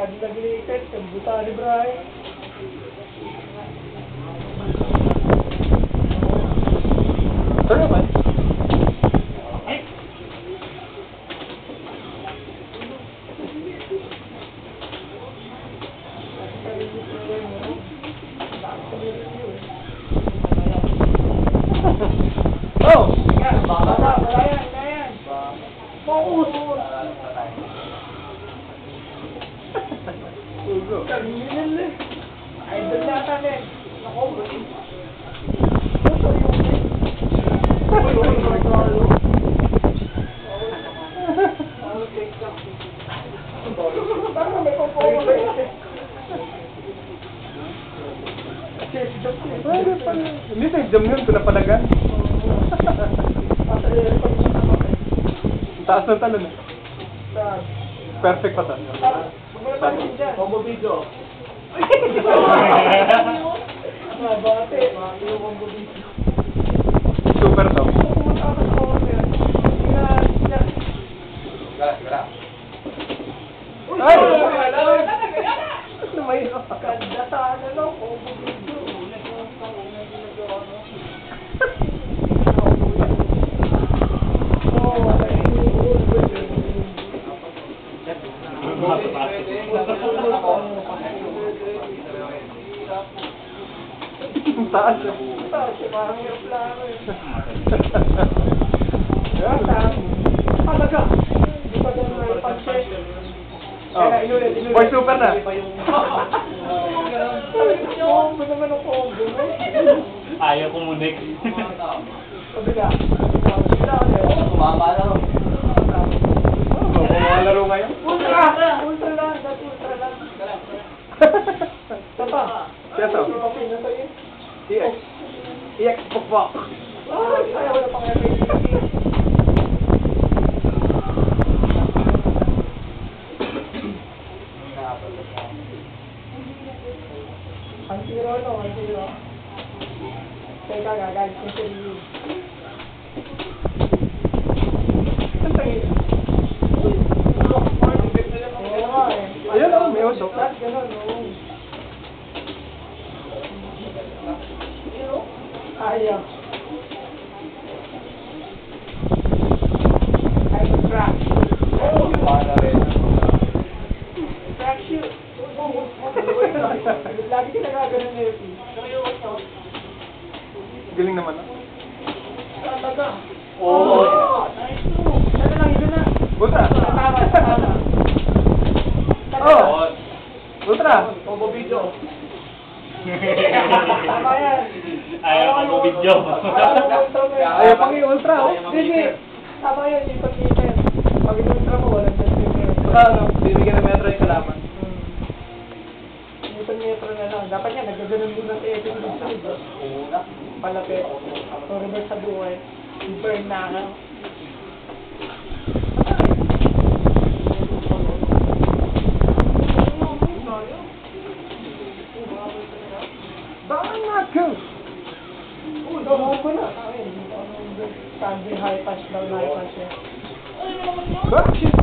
Nag-naglikat, ang buta ni Brian. Sorry naman. Oh! Wala, wala yan, wala yan. Focus! Terminal eh. Idol yata na eh. Nako, galing. Puso yung Uy, uy, uy, Carlo. Parang may pagpapalala eh. Kasi, joke eh. Pwede pala. Hindi sa jam yun, pinapalagan. Ang taas ng talon eh. Perfect pa tayo. Combo video. Super to. Pumunta ako sa corner. Ina- ina- Uy, Ay! Ano ba yun? Ganda sana lang. Combo video. Oh, Ang taas eh. Parang aeroplano eh. Talaga. Di ba ganun na ipansin? Oh. Kaya inulit, inulit. Boy, super na. Combo naman ang combo mo. Ayaw kumunik. Kabila. Kabila. Tumama na rin. Oh, mga laro ngayon. Ultra! Ultra lang. That's ultra lang. Tata. Siya to. Okay na EX. EX Pokpok. Ay, ayaw na pang. Ang zero no, ang zero. Teka, gagalit ko sa iyo. Ang tangin. Oo nga eh. Ayun, oh, may usok. Ganun, oo. Ayaw. Ay, crack. Para rin. Crack shoot. Lagi ka nagaganon na yun. Galing naman ah. Talaga. Oo. Nice to. Lang, yun na. Tama, tama. Oh. Ultra. Combo video. Tama yan. Ayaw kumubidyo. Ayaw pang i-ultra oh. Hindi. Tama yan, yung pag-itin. Pag in-ultra mo, walang justice. Baka ano, bibigyan ng metro yung kalaban. Newton metro na lang. Dapat yan, nagaganon din ng Eto ng. Palapit. So, reverse sa buhay. Burn na ka. Baka nga ko. Oh, daw ko na. Ayun, sabi high pass daw high pass yan. Bakit?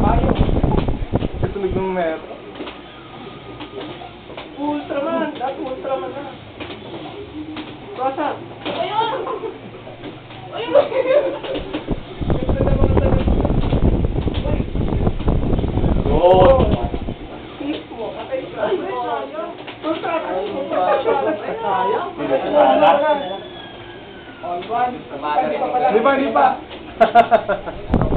Payo. Katulig ng metro. Ultraman. That's Ultraman na. Rosa. Gusto na mga tanong. Uy. Yun. Tip mo. Atay ka. Ultra. Ultra. Sayang. Hindi na sana. On one. Hindi pa pala. Di ba, di ba? Ang.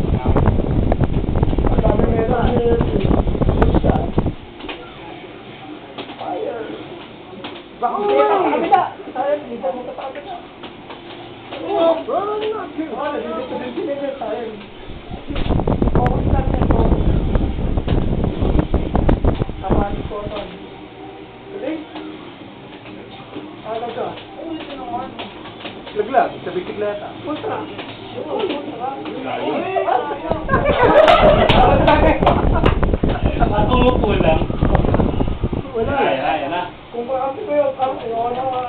Baka nga ka eh. kabila. Ka mo din sila dyan, sayang. Focus lang yan, focus. Tama ni Cotton. Galing. Talaga. Laglag, sa bisikleta. Ultra. Ultra. At umupo lang. Wala. Ay, ay, na. Kung makakasi ko yun, parang ayoko na